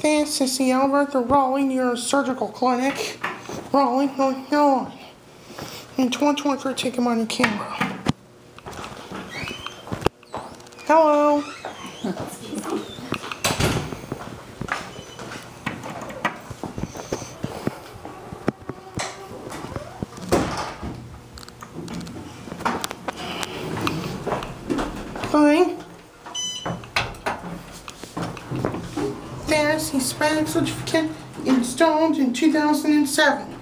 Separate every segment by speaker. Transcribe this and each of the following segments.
Speaker 1: This is the Raleigh Neurosurgical Clinic, Raleigh, North Carolina. Oh, In 2023, take them on your camera. Hello. Fine. There's Hispanic certificate installed in 2007.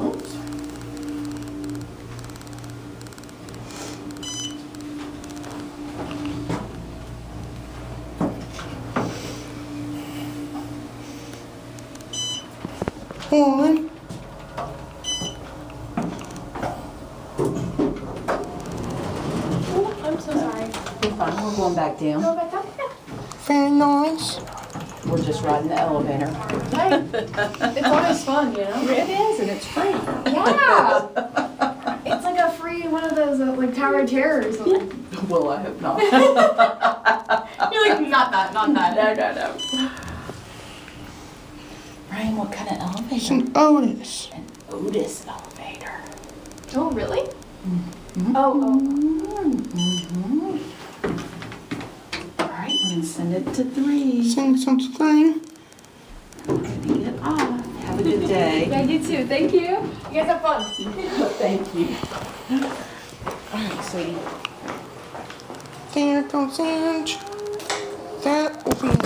Speaker 1: Oops. One.
Speaker 2: Sorry.
Speaker 3: You're fine, we're going back down.
Speaker 2: Go back up.
Speaker 1: Very nice.
Speaker 3: We're just riding the elevator.
Speaker 2: Hey, it's always fun, you know?
Speaker 3: It is, and it's free.
Speaker 2: Yeah. It's like a free one of those uh, like Tower of Terror or something.
Speaker 3: Well, I hope not.
Speaker 2: You're like not that, not that.
Speaker 3: No, no, no. Ryan, what kind of
Speaker 1: It's
Speaker 3: elevator?
Speaker 1: an Otis.
Speaker 3: An Otis elevator.
Speaker 2: Oh really? Oh
Speaker 3: Mm-hmm. All right, send it to three.
Speaker 1: Sing something.
Speaker 3: Gonna get off. Have a good day.
Speaker 2: Yeah, you too. Thank you. You guys have fun.
Speaker 3: Thank you. All right, sweetie.
Speaker 1: There goes Ange. That will be